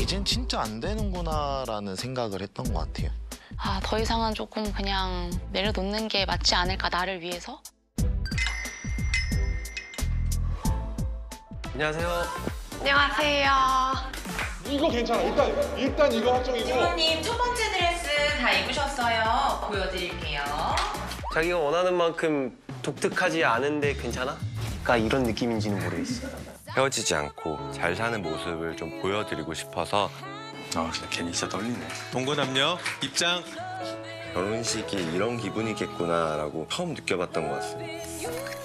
이젠 진짜 안 되는구나라는 생각을 했던 것 같아요. 아, 더 이상은 조금 그냥 내려놓는 게 맞지 않을까, 나를 위해서? 안녕하세요. 안녕하세요. 이거 괜찮아. 일단 일단 이거 확정이고. 이모님 첫 번째 드레스 다 입으셨어요. 보여드릴게요. 자기가 원하는 만큼 독특하지 않은데 괜찮아? 그러니까 이런 느낌인지는 모르겠어. 헤어지지 않고 잘 사는 모습을 좀 보여드리고 싶어서 아 진짜 괜히 진짜 떨리네. 동거남녀 입장. 결혼식이 이런 기분이겠구나라고 처음 느껴봤던 것 같습니다.